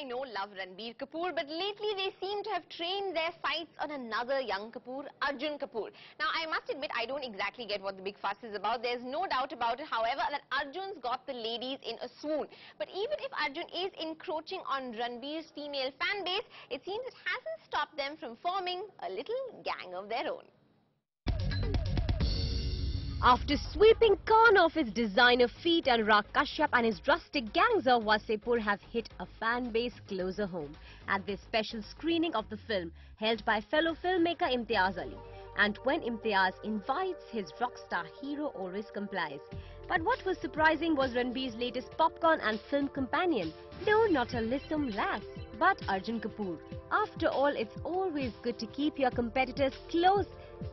I know love Ranbir Kapoor, but lately they seem to have trained their sights on another young Kapoor, Arjun Kapoor. Now, I must admit, I don't exactly get what the big fuss is about. There's no doubt about it, however, that Arjun's got the ladies in a swoon. But even if Arjun is encroaching on Ranbir's female fan base, it seems it hasn't stopped them from forming a little gang of their own. After sweeping Cannes off his designer feet, Anurag Kashyap and his rustic gangs of Wasseypur have hit a fan base closer home at this special screening of the film held by fellow filmmaker Imtiaz Ali. And when Imtiaz invites his rock star hero always complies. But what was surprising was Ranbir's latest popcorn and film companion. No, not a lissom lass, but Arjun Kapoor. After all, it's always good to keep your competitors close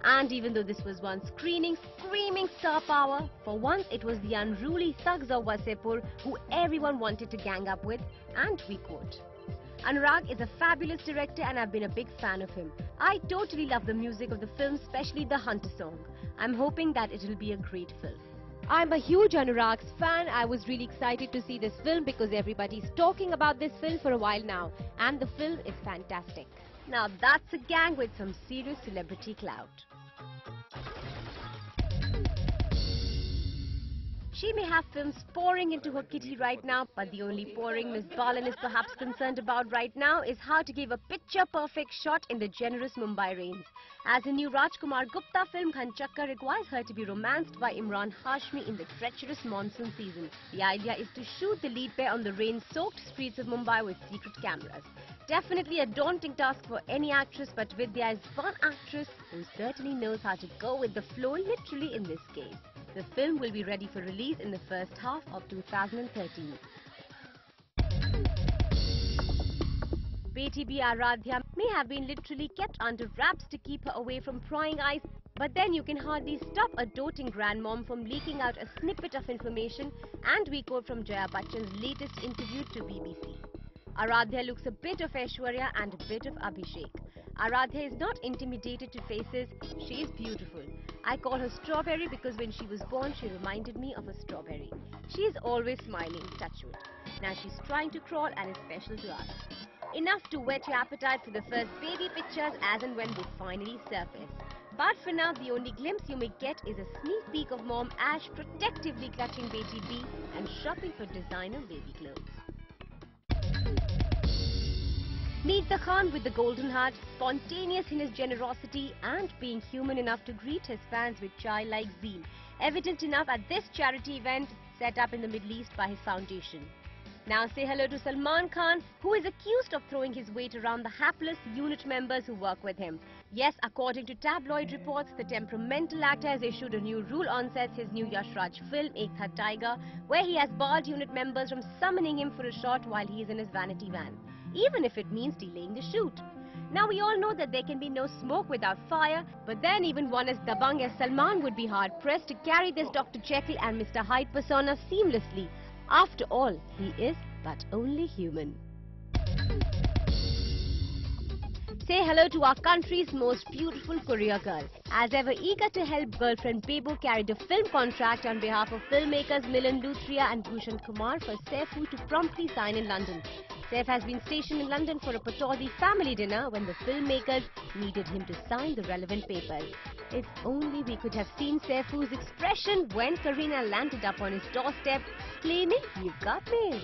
and even though this was one screening, screaming star power, for once it was the unruly thugs of Wasseypur who everyone wanted to gang up with, and we quote. Anurag is a fabulous director and I've been a big fan of him. I totally love the music of the film, especially the Hunter song. I'm hoping that it will be a great film. I'm a huge Anurag's fan. I was really excited to see this film because everybody's talking about this film for a while now. And the film is fantastic. Now that's a gang with some serious celebrity clout. She may have films pouring into her kitty right now, but the only pouring Miss Balan is perhaps concerned about right now is how to give a picture-perfect shot in the generous Mumbai rains. As the new Rajkumar Gupta film Ghanchakkar requires her to be romanced by Emraan Hashmi in the treacherous monsoon season. The idea is to shoot the lead pair on the rain-soaked streets of Mumbai with secret cameras. Definitely a daunting task for any actress, but Vidya is one actress who certainly knows how to go with the flow literally in this case. The film will be ready for release in the first half of 2013. Beti B. Aradhya may have been literally kept under wraps to keep her away from prying eyes, but then you can hardly stop a doting grandmom from leaking out a snippet of information and we quote from Jaya Bachchan's latest interview to BBC. Aradhya looks a bit of Aishwarya and a bit of Abhishek. Aradhya is not intimidated to faces, she is beautiful. I call her Strawberry because when she was born, she reminded me of a strawberry. She is always smiling, touchwood. Now she's trying to crawl and is special to us. Enough to whet your appetite for the first baby pictures as and when they finally surface. But for now, the only glimpse you may get is a sneak peek of Mom Ash protectively clutching baby B and shopping for designer baby clothes. Meet the Khan with the golden heart, spontaneous in his generosity and being human enough to greet his fans with childlike zeal. Evident enough at this charity event set up in the Middle East by his foundation. Now say hello to Salman Khan, who is accused of throwing his weight around the hapless unit members who work with him. Yes, according to tabloid reports, the temperamental actor has issued a new rule on sets his new Yash Raj film, Ek Tha Tiger, where he has barred unit members from summoning him for a shot while he is in his vanity van even if it means delaying the shoot. Now we all know that there can be no smoke without fire, but then even one as dabang as Salman would be hard-pressed to carry this Dr. Jekyll and Mr. Hyde persona seamlessly. After all, he is but only human. Say hello to our country's most beautiful courier girl. As ever eager to help girlfriend Bebo carried a film contract on behalf of filmmakers Milan Luthria and Bhushan Kumar for Saifu to promptly sign in London. Saif has been stationed in London for a Pataudi family dinner when the filmmakers needed him to sign the relevant papers. If only we could have seen Saifu's expression when Kareena landed up on his doorstep, claiming, you've got me.